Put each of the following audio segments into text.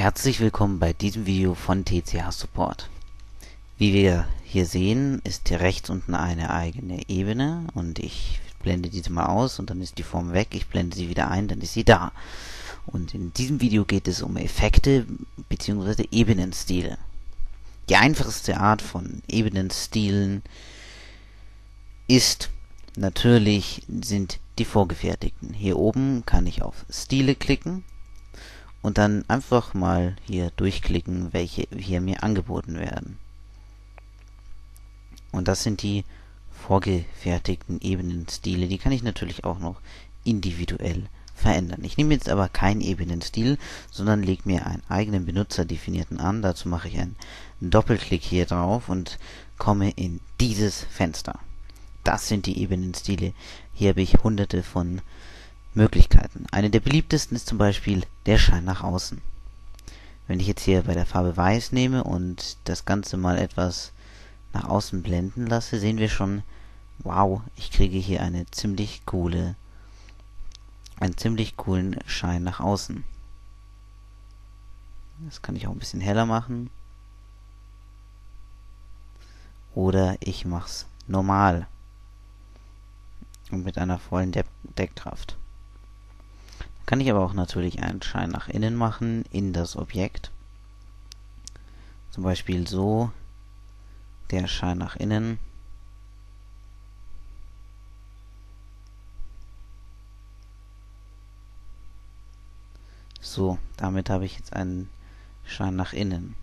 Herzlich willkommen bei diesem Video von TCH Support. Wie wir hier sehen, ist hier rechts unten eine eigene Ebene und ich blende diese mal aus und dann ist die Form weg. Ich blende sie wieder ein, dann ist sie da. Und in diesem Video geht es um Effekte bzw. Ebenenstile. Die einfachste Art von Ebenenstilen ist natürlich sind die vorgefertigten. Hier oben kann ich auf Stile klicken und dann einfach mal hier durchklicken, welche hier mir angeboten werden. Und das sind die vorgefertigten Ebenenstile. Die kann ich natürlich auch noch individuell verändern. Ich nehme jetzt aber keinen Ebenenstil, sondern lege mir einen eigenen benutzerdefinierten an. Dazu mache ich einen Doppelklick hier drauf und komme in dieses Fenster. Das sind die Ebenenstile. Hier habe ich hunderte von Möglichkeiten. Eine der beliebtesten ist zum Beispiel der Schein nach außen. Wenn ich jetzt hier bei der Farbe Weiß nehme und das Ganze mal etwas nach außen blenden lasse, sehen wir schon, wow, ich kriege hier eine ziemlich coole, einen ziemlich coolen Schein nach außen. Das kann ich auch ein bisschen heller machen. Oder ich mache es normal und mit einer vollen De Deckkraft. Kann ich aber auch natürlich einen Schein nach innen machen in das Objekt. Zum Beispiel so der Schein nach innen. So, damit habe ich jetzt einen Schein nach innen.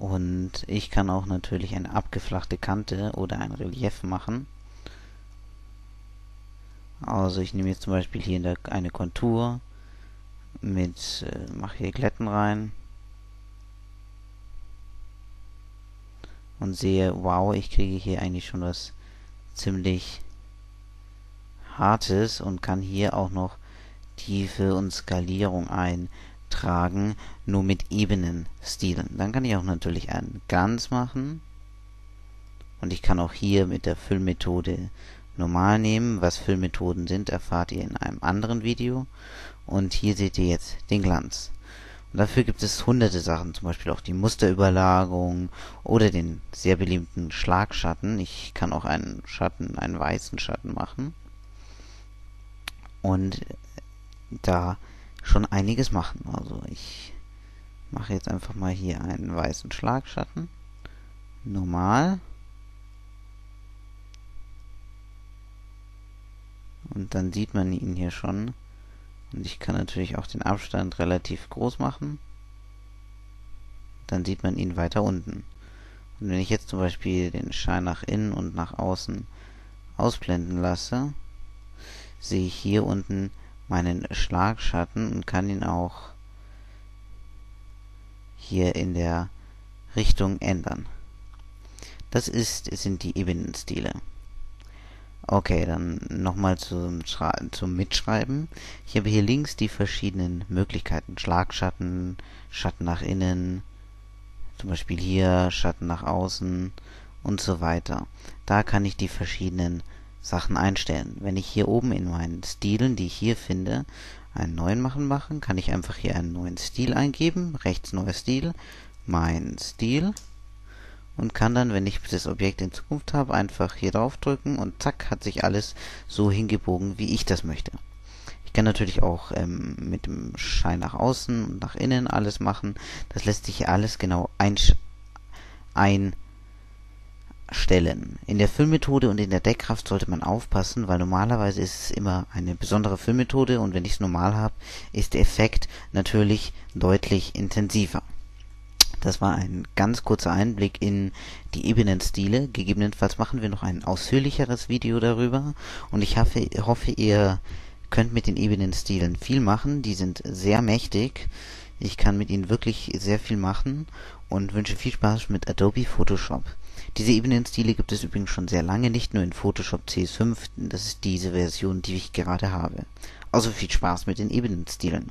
Und ich kann auch natürlich eine abgeflachte Kante oder ein Relief machen. Also ich nehme jetzt zum Beispiel hier der, eine Kontur mit, äh, mache hier Glätten rein und sehe, wow, ich kriege hier eigentlich schon was ziemlich Hartes und kann hier auch noch Tiefe und Skalierung eintragen, nur mit ebenen Stilen. Dann kann ich auch natürlich einen Ganz machen und ich kann auch hier mit der Füllmethode normal nehmen. Was Füllmethoden sind, erfahrt ihr in einem anderen Video. Und hier seht ihr jetzt den Glanz. Und dafür gibt es hunderte Sachen, zum Beispiel auch die Musterüberlagerung oder den sehr beliebten Schlagschatten. Ich kann auch einen Schatten, einen weißen Schatten machen. Und da schon einiges machen. Also ich mache jetzt einfach mal hier einen weißen Schlagschatten. Normal. Und dann sieht man ihn hier schon. Und ich kann natürlich auch den Abstand relativ groß machen. Dann sieht man ihn weiter unten. Und wenn ich jetzt zum Beispiel den Schein nach innen und nach außen ausblenden lasse, sehe ich hier unten meinen Schlagschatten und kann ihn auch hier in der Richtung ändern. Das ist, sind die Ebenenstile. Okay, dann nochmal zum, zum Mitschreiben. Ich habe hier links die verschiedenen Möglichkeiten. Schlagschatten, Schatten nach innen, zum Beispiel hier Schatten nach außen und so weiter. Da kann ich die verschiedenen Sachen einstellen. Wenn ich hier oben in meinen Stilen, die ich hier finde, einen neuen machen machen, kann ich einfach hier einen neuen Stil eingeben. Rechts neuer Stil, mein Stil und kann dann, wenn ich das Objekt in Zukunft habe, einfach hier drauf drücken und zack, hat sich alles so hingebogen, wie ich das möchte. Ich kann natürlich auch ähm, mit dem Schein nach außen und nach innen alles machen. Das lässt sich hier alles genau einstellen. In der Füllmethode und in der Deckkraft sollte man aufpassen, weil normalerweise ist es immer eine besondere Füllmethode und wenn ich es normal habe, ist der Effekt natürlich deutlich intensiver. Das war ein ganz kurzer Einblick in die Ebenenstile. Gegebenenfalls machen wir noch ein ausführlicheres Video darüber. Und ich hoffe, hoffe ihr könnt mit den Ebenenstilen viel machen. Die sind sehr mächtig. Ich kann mit ihnen wirklich sehr viel machen und wünsche viel Spaß mit Adobe Photoshop. Diese Ebenenstile gibt es übrigens schon sehr lange, nicht nur in Photoshop CS5, das ist diese Version, die ich gerade habe. Also viel Spaß mit den Ebenenstilen.